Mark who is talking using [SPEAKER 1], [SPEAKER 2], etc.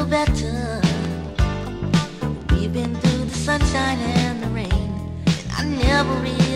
[SPEAKER 1] feel better. We've been through the sunshine and the rain. I never really.